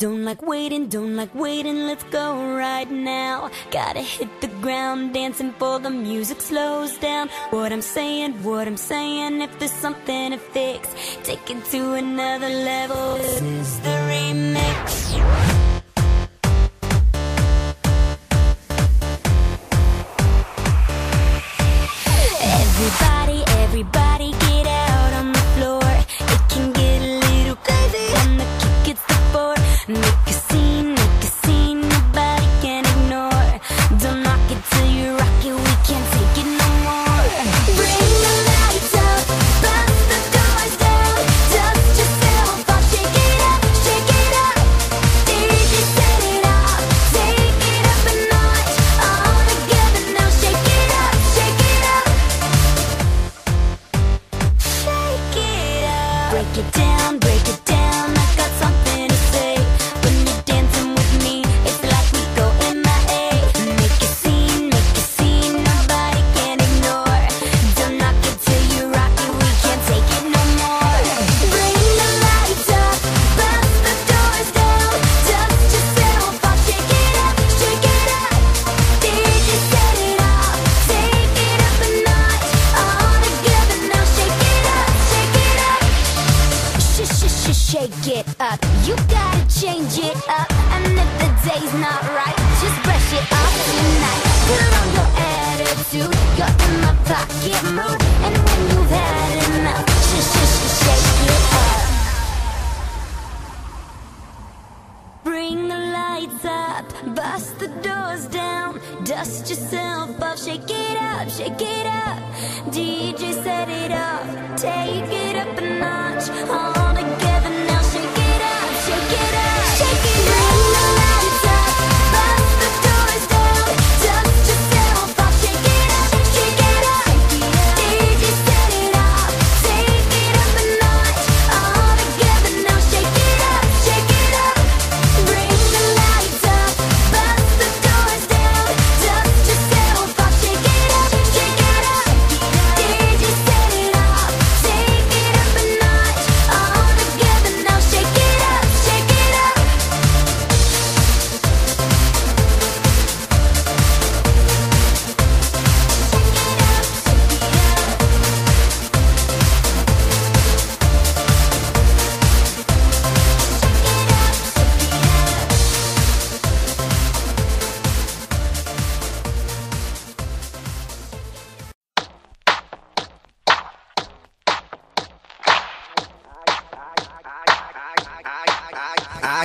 Don't like waiting, don't like waiting, let's go right now. Gotta hit the ground, dancing for the music slows down. What I'm saying, what I'm saying, if there's something to fix, take it to another level. This is the remix. Break down, it up. You gotta change it up. And if the day's not right, just brush it off tonight. Put on your attitude, you're in my pocket mood. And when you've had enough, sh sh sh shake it up. Bring the lights up, bust the doors down, dust yourself off, shake it up, shake it up. DJ set it off, take it up a notch.